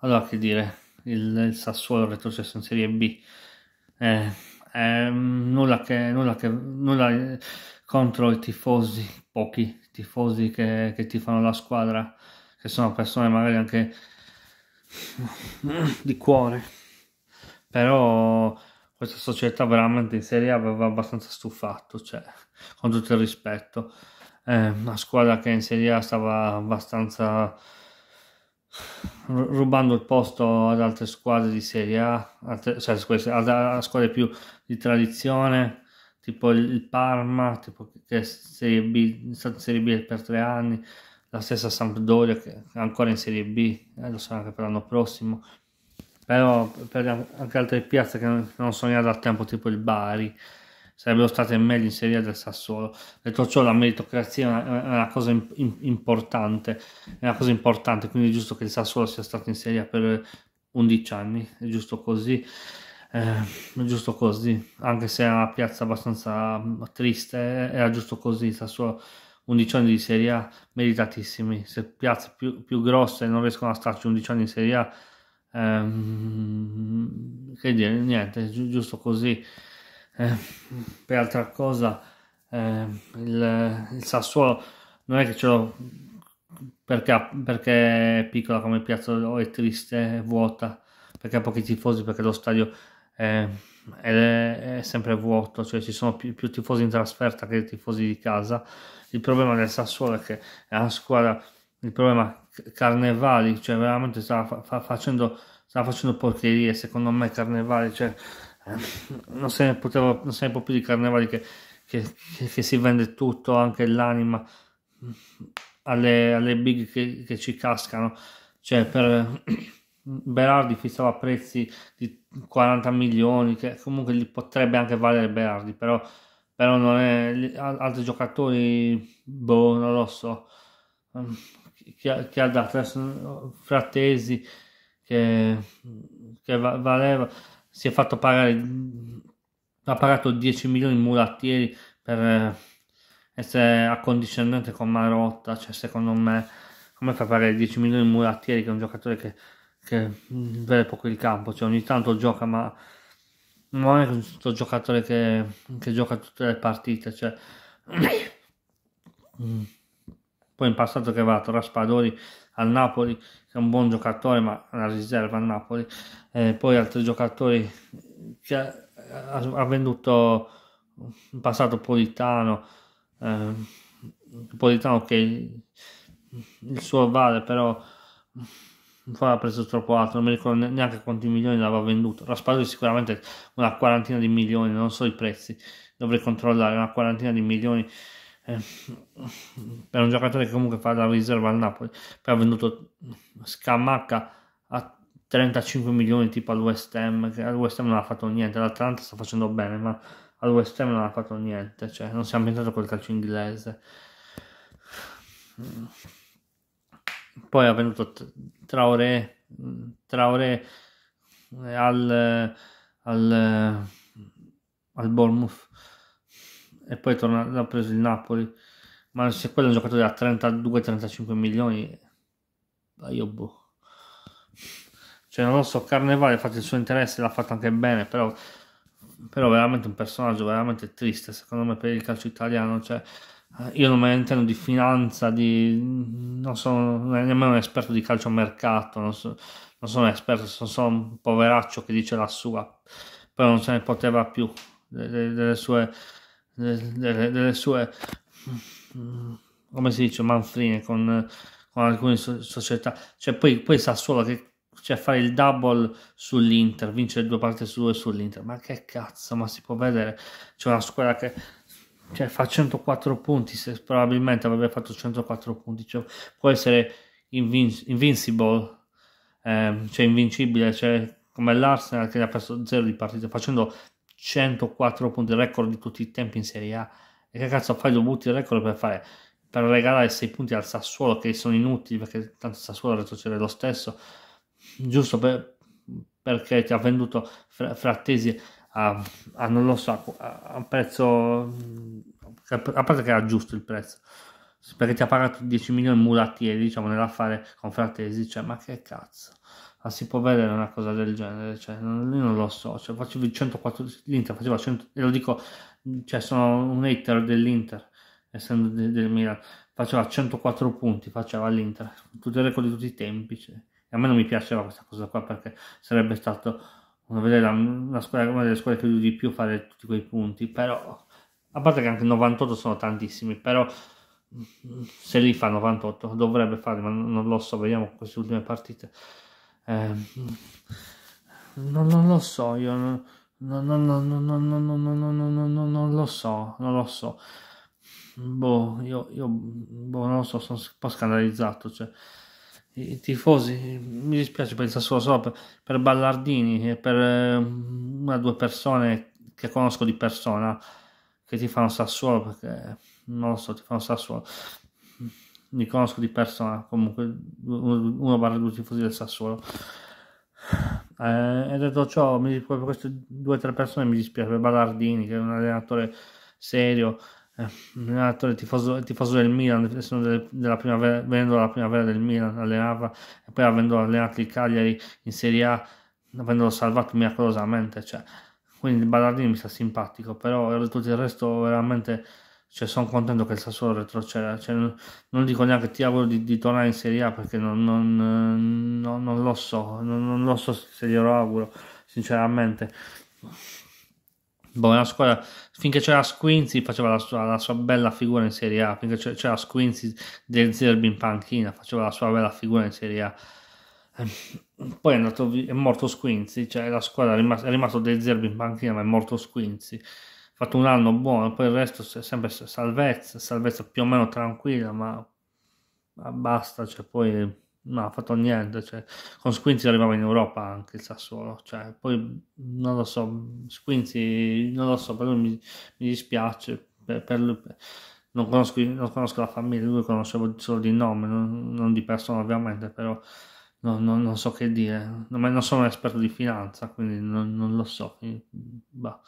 Allora, che dire, il, il Sassuolo retrocesso in Serie B, eh, eh, nulla, che, nulla, che, nulla contro i tifosi, pochi tifosi che, che tifano la squadra, che sono persone magari anche di cuore, però questa società veramente in Serie A aveva abbastanza stufato, cioè, con tutto il rispetto. Eh, una squadra che in Serie A stava abbastanza rubando il posto ad altre squadre di Serie A, altre, cioè a squadre più di tradizione, tipo il Parma, tipo che è Serie B, Serie B per tre anni, la stessa Sampdoria che è ancora in Serie B, eh, lo sarà anche per l'anno prossimo, però per anche altre piazze che non, non sono da tempo, tipo il Bari, sarebbero state meglio in Serie A del Sassuolo. Detto ciò, la meritocrazia è una, cosa in, importante, è una cosa importante, quindi è giusto che il Sassuolo sia stato in Serie A per 11 anni, è giusto così. Eh, è giusto così, anche se è una piazza abbastanza triste, era giusto così. Il Sassuolo 11 anni di Serie A meritatissimi. Se piazze più, più grosse non riescono a starci 11 anni in Serie A, ehm, che dire, niente, gi- giusto così. Eh, per altra cosa, eh, il, il, Sassuolo non è che ce l'ho perché, perché è piccola come piazza o è triste, è vuota, perché ha pochi tifosi, perché lo stadio è, è, è sempre vuoto, cioè ci sono più, più, tifosi in trasferta che tifosi di casa. Il problema del Sassuolo è che è una squadra, il problema Carnevali, cioè veramente stava fa, facendo, stava facendo porcherie, secondo me Carnevali, cioè non se ne poteva, non se ne può più di Carnevali che, che, che, che si vende tutto, anche l'anima alle, alle big che, che, ci cascano. Cioè, per Berardi fissava prezzi di 40 milioni, che comunque li potrebbe anche valere Berardi, però, però non è altri giocatori, boh, non lo so. Chi ha, chi ha dato Frattesi che, che valeva si è fatto pagare, ha pagato 10 milioni in mulattieri per eh, essere accondiscendente con Marotta, cioè secondo me come fa a pagare 10 milioni in mulattieri che è un giocatore che, che vede poco il campo, cioè ogni tanto gioca ma non è questo giocatore che, che gioca tutte le partite, cioè poi in passato che va Raspadori al Napoli, che è un buon giocatore ma una riserva al Napoli, eh, poi altri giocatori che ha, ha venduto in passato Politano, eh, Politano che il suo vale però non ha preso troppo alto, non mi ricordo neanche quanti milioni l'aveva venduto, Raspadori sicuramente una quarantina di milioni, non so i prezzi, dovrei controllare una quarantina di milioni eh, per un giocatore che comunque fa la riserva al Napoli, poi ha venduto Scamacca a 35 milioni tipo al Ham, che al Ham non ha fatto niente, l'Atlanta sta facendo bene, ma al Ham non ha fatto niente, cioè non si è ambientato col calcio inglese. Poi ha venduto Traoré, Traoré eh, al, al, al Bournemouth e poi torna, ha preso il Napoli. Ma se quello è un giocatore da 32-35 milioni, io boh. Cioè, non lo so, Carnevale ha fatto il suo interesse, l'ha fatto anche bene, però, però veramente un personaggio veramente triste, secondo me, per il calcio italiano. Cioè, eh, io non me ne intendo di finanza, di, non sono nemmeno un esperto di calcio mercato, non, so, non sono un esperto, sono solo un poveraccio che dice la sua, però non se ne poteva più delle, delle sue delle, delle sue come si dice manfrine con, con alcune società. Cioè poi, poi Sassuolo che cioè fare il double sull'Inter vincere due partite su due sull'Inter. Ma che cazzo ma si può vedere? C'è una squadra che cioè, fa 104 punti se probabilmente avrebbe fatto 104 punti. Cioè, può essere invin- invincible eh, cioè invincibile cioè come l'Arsenal che ha perso zero di partite facendo 104 punti, record di tutti i tempi in Serie A. E che cazzo fai dovuti il record per fare? Per regalare 6 punti al Sassuolo che sono inutili perché tanto Sassuolo retrocede lo stesso, giusto per, perché ti ha venduto Frattesi a, a, non lo so, a, a prezzo, a parte che era giusto il prezzo, perché ti ha pagato 10 milioni mulattieri, diciamo, nell'affare con Fratesi, cioè, ma che cazzo? Ma si può vedere una cosa del genere, cioè, non, io non lo so, cioè, facevi 104, l'Inter faceva 100, e lo dico, cioè, sono un hater dell'Inter, essendo del, del Milan, faceva 104 punti, faceva all'Inter, tutti i record di tutti i tempi, cioè. e a me non mi piaceva questa cosa qua, perché sarebbe stato, vedere una, squadra, una delle squadre che di più fare tutti quei punti, però, a parte che anche 98 sono tantissimi, però se li fa 98 dovrebbe fare ma non lo so vediamo queste ultime partite non, non, lo so, io non, non, non, lo so, non lo so. Boh, io, io boh, non lo so, sono un po' scandalizzato. Cioè, i, tifosi, mi dispiace per il solo per, per Ballardini e per una o due persone che conosco di persona che ti fanno Sassuolo perché non lo so, ti fanno Sassuolo. Mi conosco di persona, comunque uno barra due tifosi del Sassuolo. Eh, e detto ciò, mi, queste due o tre persone mi dispiace, Ballardini, che è un allenatore serio, eh, un allenatore tifoso, tifoso del Milan, della venendo dalla primavera del Milan, allenava, e poi avendo allenato il Cagliari in Serie A, avendolo salvato miracolosamente, cioè, quindi Ballardini mi sta simpatico, però tutto il resto veramente cioè, sono contento che il Sassuolo retroceda. Cioè, non, non, dico neanche ti auguro di, di, tornare in Serie A perché non, non, non lo so, non, lo so se glielo auguro, sinceramente. Boh, la squadra, finché c'era Squinzi faceva la sua, la sua, bella figura in Serie A, finché c'era Squinzi del Zerbi in panchina faceva la sua bella figura in Serie A. Ehm, poi è, andato, è morto Squinzi, cioè la squadra è rimasto, è rimasto del Zerbi in panchina ma è morto Squinzi fatto un anno buono, poi il resto è sempre salvezza, salvezza più o meno tranquilla, ma, ma basta, cioè poi non ha fatto niente, cioè, con Squinzi arrivava in Europa anche il Sassuolo, cioè, poi non lo so, Squinzi non lo so, per lui mi, mi dispiace, per, per lui, non, conosco, non conosco la famiglia, lui conoscevo solo di nome, non, non di persona ovviamente, però non, non, non, so che dire, non, sono un esperto di finanza, quindi non, lo so, bah.